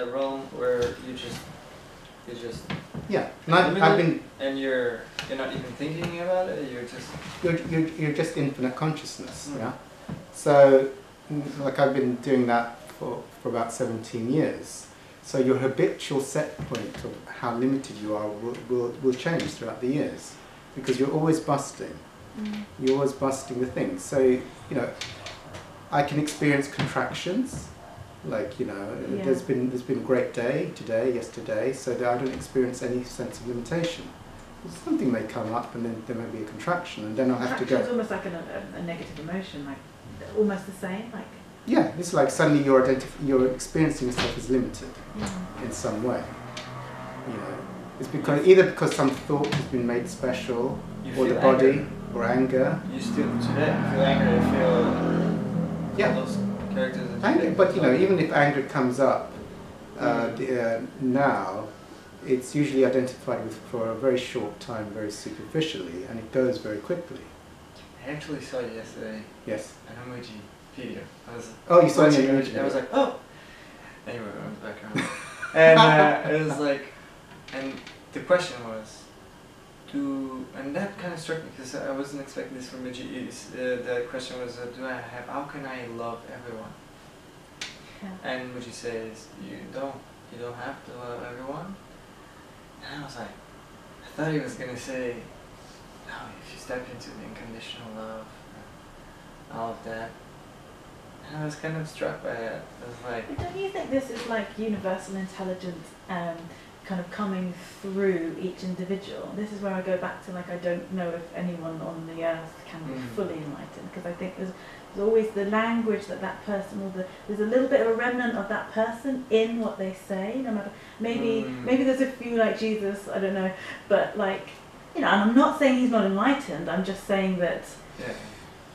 that realm where you just you just Yeah, and I've, I've been and you're you're not even thinking about it. You're just you're, you're, you're just infinite consciousness. Mm. Yeah. So, like I've been doing that for, for about 17 years. So your habitual set point of how limited you are will, will, will change throughout the years because you're always busting. Mm. You're always busting the things. So, you know, I can experience contractions. Like, you know, uh, Yeah. there's been there's been a great day today, yesterday, so that I don't experience any sense of limitation. Something may come up and then there may be a contraction and then I'll have to go it's almost like an, a, a negative emotion, like almost the same, like. Yeah, it's like suddenly you're identif- you're experiencing yourself as limited mm-hmm. in some way. You know, it's because either because some thought has been made special, you or the body, anger. or anger. You still today feel anger. You feel Yeah. Characters. Anger, but you know, even if anger comes up uh, Mm. uh, now, it's usually identified with for a very short time, very superficially, and it goes very quickly. I actually saw it yesterday Yes. an Mooji video. I was Oh, you saw an Mooji I was like, oh. Anyway, on the background, and uh, it was like, and the question was, do and that kind of struck me because I wasn't expecting this from Mooji. Is uh, the question was, uh, do I have? How can I love everyone? Yeah. And Mooji says, you don't. You don't have to love everyone. And I was like, I thought he was gonna say, no, if you step into the unconditional love, and all of that. And I was kind of struck by it. I was like, Don't you think this is like universal intelligence um, kind of coming through each individual? This is where I go back to like I don't know if anyone on the earth can be Mm. fully enlightened because I think there's, there's always the language that that person or the there's a little bit of a remnant of that person in what they say. No matter maybe Mm. maybe there's a few like Jesus I don't know, but like you know, and I'm not saying he's not enlightened. I'm just saying that. yeah.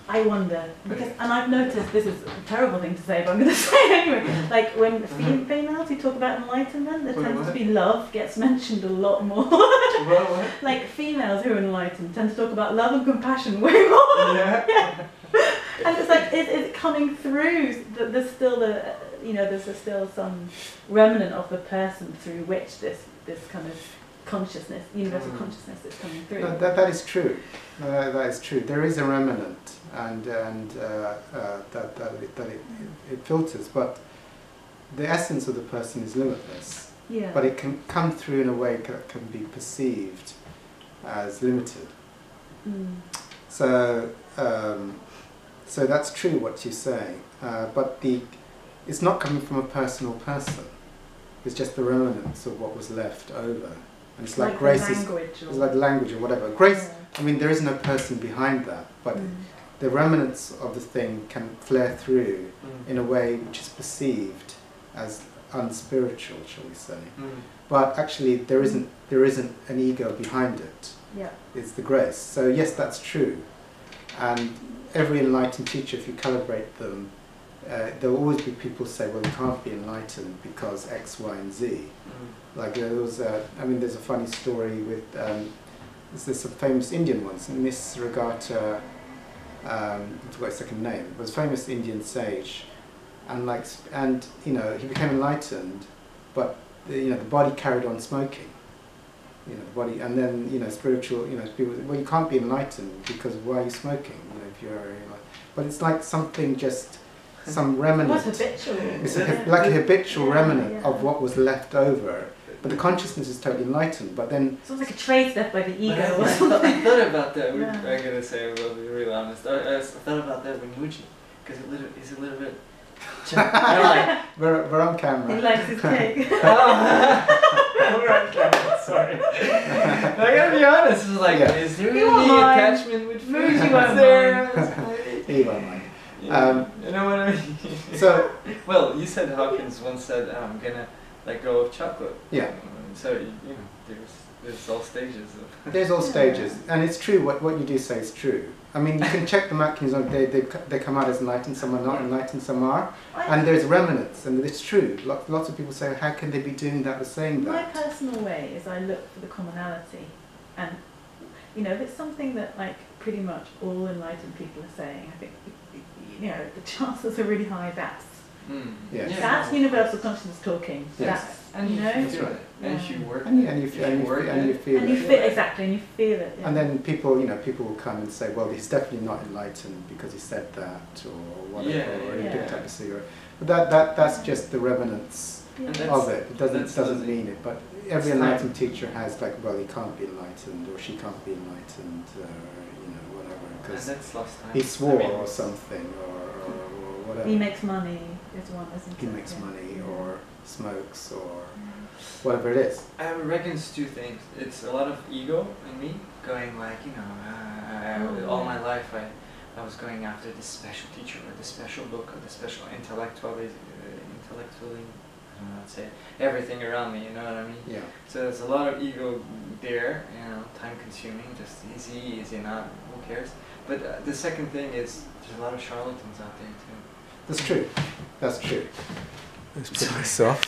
I wonder because, and I've noticed this is a terrible thing to say, but I'm going to say it anyway. Like when fem- females who talk about enlightenment, there Wait, tends to what? be love gets mentioned a lot more. Well, what? like females who are enlightened tend to talk about love and compassion way more. Yeah. And it's like it coming through? that There's still the you know there's still some remnant of the person through which this this kind of consciousness, universal Mm. consciousness, is coming through. No, that, that is true. Uh, that is true. There is a remnant, and and uh, uh, that that, it, that it, it filters, but the essence of the person is limitless. yeah. But it can come through in a way that can be perceived as limited. Mm. So um, so that's true what you say. Uh, but the it's not coming from a personal person. It's just the remnants of what was left over. And it's like, the grace is language or it's like language or whatever. Grace Yeah. I mean, there is no person behind that, but Mm. the remnants of the thing can flare through Mm. in a way which is perceived as unspiritual, shall we say. Mm. But actually, there isn't there isn't an ego behind it. Yeah. It's the grace. So yes, that's true. And every enlightened teacher, if you calibrate them, uh, there will always be people say, well, you can't be enlightened because X, Y, and Z. Mm. Like there was, a, I mean, there's a funny story with um, there's this some famous Indian ones, Nisargadatta, um, what's her second name, was a famous Indian sage, and like, and you know, he became enlightened, but the, you know, the body carried on smoking. You know, the body, and then you know, spiritual, you know, people, well, you can't be enlightened because why are you smoking? You know, if you're, you know, but it's like something just, some remnant. What habitual? It's a, Yeah. like a habitual remnant yeah. of what was left over. But the consciousness is totally enlightened. But then, It's almost like a trace left by the ego. I, I, thought, I thought about that. Yeah. I'm gonna say, I will be real honest. I, I thought about that with Mooji because it little, he's a little bit. Like, we're, we're on camera. He camera. likes his cake. oh, we're on camera, Sorry. I gotta be honest. It's like, Yeah. is there You won't any mind. attachment with food? Mooji Is won't there? He won't mind. You Um, know, you know what I mean? So, well, you said Hawkins once said, I'm gonna let go of chocolate. Yeah. So, you you know, there's, there's all stages of. there's all stages. And it's true, what, what you do say is true. I mean, you can check the mechanism, they, they, they come out as enlightened, some are not enlightened, some are. And there's remnants, and it's true. Lots, lots of people say, how can they be doing that or saying that?" My personal way is I look for the commonality, and you know, if it's something that like pretty much all enlightened people are saying, I think you know the chances are really high that's Mm. Yes. Yeah, That's no, universal consciousness talking. Yes. That's And you you know. feel it. And if you work And you, and you, feel, and you, feel, and you feel and you it. exactly, and you feel it. Yeah. And then people, you know, people will come and say, well, he's definitely not enlightened because he said that, or whatever, Yeah, or he yeah. picked up a cigarette. But that, that, that's just the remnants Yeah. And that's- of it. It doesn't, doesn't mean it. But every it's enlightened teacher has like, well, he can't be enlightened, or she can't be enlightened, uh, you know, whatever, and because that's lost he swore I mean, or something, or, or, or whatever. he makes money is one, isn't He it? makes Yeah. money, or smokes, or Yeah. whatever it is. I reckon it's two things. It's a lot of ego in me, going like, you know, uh, Oh, all yeah. my life I, I was going after this special teacher or the special book or the special intellectually, uh, intellectually, I don't know how to say it, everything around me, you know what I mean? Yeah. So there's a lot of ego there, you know, time consuming, just easy, easy, not, who cares? But uh, the second thing is there's a lot of charlatans out there too. That's true. That's true. Let's put this off.